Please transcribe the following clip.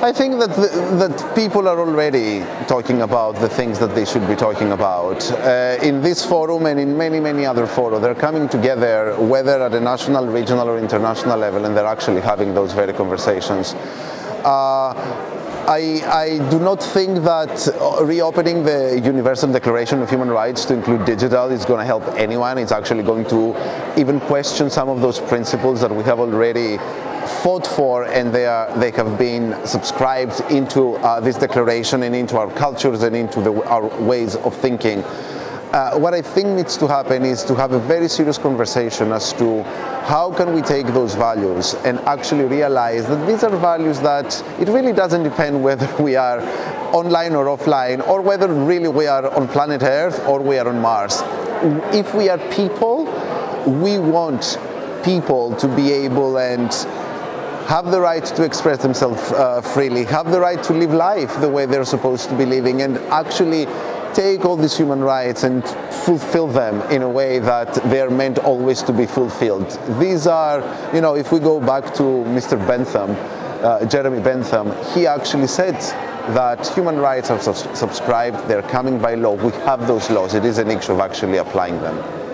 I think that the, that people are already talking about the things that they should be talking about. Uh, in this forum and in many, many other forums. they're coming together, whether at a national, regional, or international level, and they're actually having those very conversations. Uh, I, I, do not think that reopening the Universal Declaration of Human Rights to include digital is going to help anyone. It's actually going to even question some of those principles that we have already fought for and they, are, they have been subscribed into uh, this declaration and into our cultures and into the, our ways of thinking. Uh, what I think needs to happen is to have a very serious conversation as to how can we take those values and actually realize that these are values that it really doesn't depend whether we are online or offline or whether really we are on planet Earth or we are on Mars. If we are people, we want people to be able and have the right to express themselves uh, freely, have the right to live life the way they're supposed to be living, and actually take all these human rights and fulfill them in a way that they're meant always to be fulfilled. These are, you know, if we go back to Mr. Bentham, uh, Jeremy Bentham, he actually said that human rights are subscribed, they're coming by law, we have those laws, it is an issue of actually applying them.